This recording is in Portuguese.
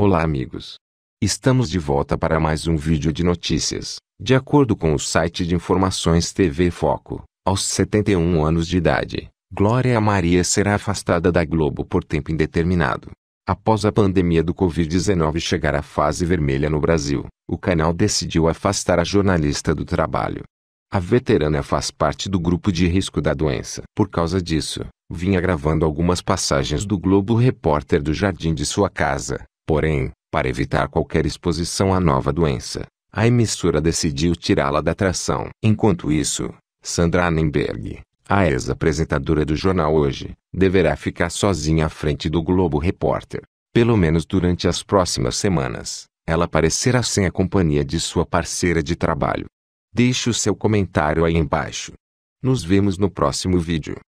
Olá amigos. Estamos de volta para mais um vídeo de notícias. De acordo com o site de informações TV Foco, aos 71 anos de idade, Glória Maria será afastada da Globo por tempo indeterminado. Após a pandemia do Covid-19 chegar à fase vermelha no Brasil, o canal decidiu afastar a jornalista do trabalho. A veterana faz parte do grupo de risco da doença. Por causa disso, vinha gravando algumas passagens do Globo Repórter do jardim de sua casa, Porém, para evitar qualquer exposição à nova doença, a emissora decidiu tirá-la da atração. Enquanto isso, Sandra Annenberg, a ex-apresentadora do jornal Hoje, deverá ficar sozinha à frente do Globo Repórter. Pelo menos durante as próximas semanas, ela aparecerá sem a companhia de sua parceira de trabalho. Deixe o seu comentário aí embaixo. Nos vemos no próximo vídeo.